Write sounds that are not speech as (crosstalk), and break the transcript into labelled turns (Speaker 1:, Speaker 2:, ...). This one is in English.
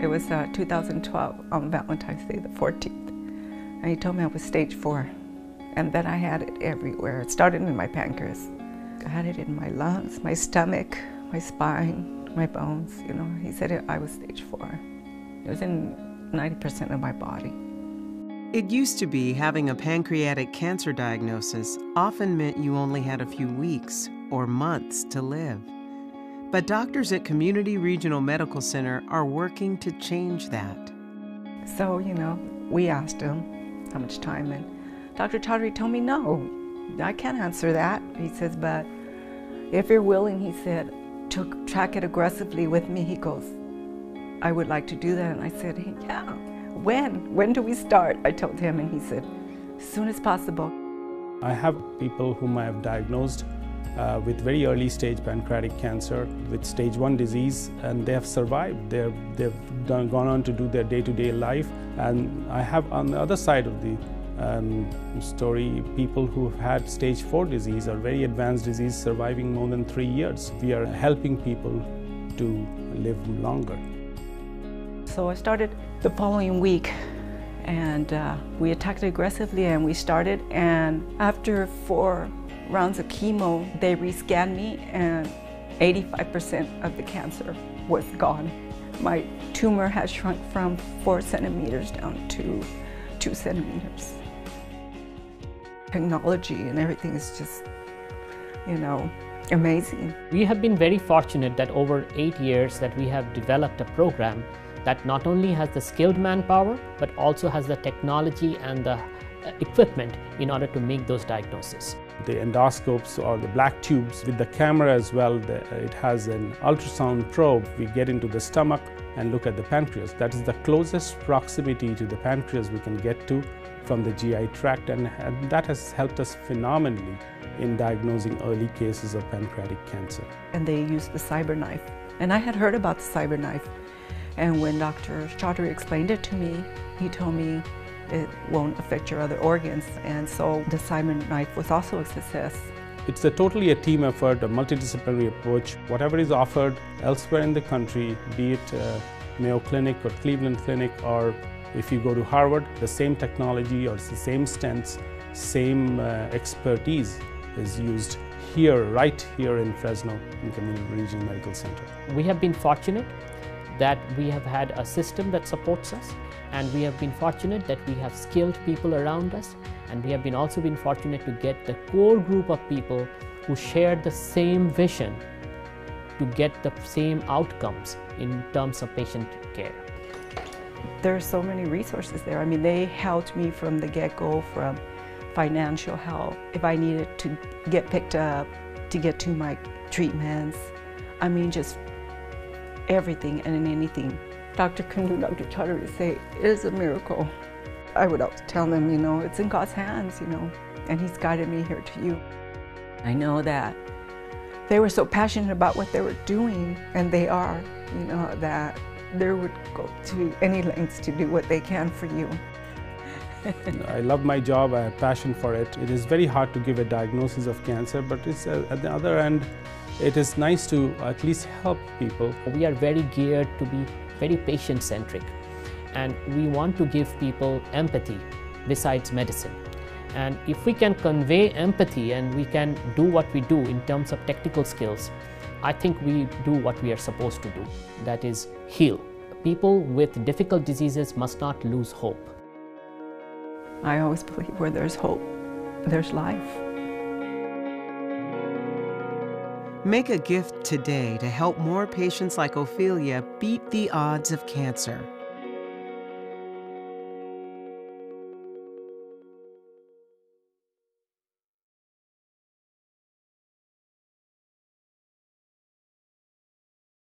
Speaker 1: It was uh, 2012 on Valentine's Day, the 14th. And he told me I was stage four. And then I had it everywhere. It started in my pancreas. I had it in my lungs, my stomach, my spine, my bones. You know, he said it, I was stage four. It was in 90% of my body.
Speaker 2: It used to be having a pancreatic cancer diagnosis often meant you only had a few weeks or months to live. But doctors at Community Regional Medical Center are working to change that.
Speaker 1: So, you know, we asked him how much time, and Dr. Chaudhry told me, no, I can't answer that. He says, but if you're willing, he said, to track it aggressively with me, he goes, I would like to do that. And I said, yeah, when? When do we start? I told him, and he said, as soon as possible.
Speaker 3: I have people whom I have diagnosed uh, with very early stage pancreatic cancer with stage 1 disease and they have survived. They're, they've done, gone on to do their day-to-day -day life and I have on the other side of the um, story people who have had stage 4 disease or very advanced disease surviving more than three years. We are helping people to live longer.
Speaker 1: So I started the following week and uh, we attacked aggressively and we started and after four rounds of chemo, they rescanned me and 85% of the cancer was gone. My tumor has shrunk from four centimeters down to two centimeters. Technology and everything is just, you know, amazing.
Speaker 4: We have been very fortunate that over eight years that we have developed a program that not only has the skilled manpower, but also has the technology and the uh, equipment in order to make those diagnoses.
Speaker 3: The endoscopes or the black tubes with the camera as well, the, uh, it has an ultrasound probe. We get into the stomach and look at the pancreas. That is the closest proximity to the pancreas we can get to from the GI tract and, and that has helped us phenomenally in diagnosing early cases of pancreatic cancer.
Speaker 1: And they used the CyberKnife. And I had heard about the CyberKnife. And when Dr. Chaudhry explained it to me, he told me it won't affect your other organs. And so the Simon knife was also a success.
Speaker 3: It's a totally a team effort, a multidisciplinary approach. Whatever is offered elsewhere in the country, be it uh, Mayo Clinic or Cleveland Clinic, or if you go to Harvard, the same technology or the same stents, same uh, expertise is used here, right here in Fresno, in Community Regional Medical Center.
Speaker 4: We have been fortunate that we have had a system that supports us and we have been fortunate that we have skilled people around us and we have been also been fortunate to get the core group of people who share the same vision to get the same outcomes in terms of patient care.
Speaker 1: There are so many resources there. I mean, they helped me from the get-go from financial help. If I needed to get picked up, to get to my treatments, I mean, just everything and in anything. Dr. Kundu, Dr. Chaudhry would say, it is a miracle. I would always tell them, you know, it's in God's hands, you know, and He's guided me here to you. I know that they were so passionate about what they were doing, and they are, you know, that they would go to any lengths to do what they can for you. (laughs)
Speaker 3: I love my job, I have passion for it. It is very hard to give a diagnosis of cancer, but it's uh, at the other end, it is nice to at least help people.
Speaker 4: We are very geared to be very patient centric and we want to give people empathy besides medicine. And if we can convey empathy and we can do what we do in terms of technical skills, I think we do what we are supposed to do, that is heal. People with difficult diseases must not lose hope.
Speaker 1: I always believe where there's hope, there's life.
Speaker 2: Make a gift today to help more patients like Ofelia beat the odds of cancer.